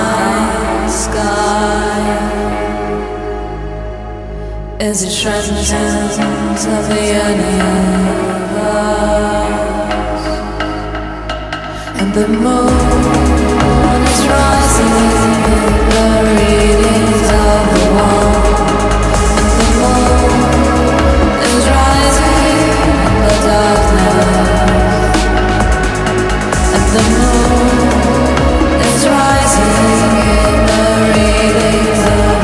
my sky is a transcendence of the universe, and the moon is rising the readings of the wall. and the moon is rising in the darkness and the moon Buried in the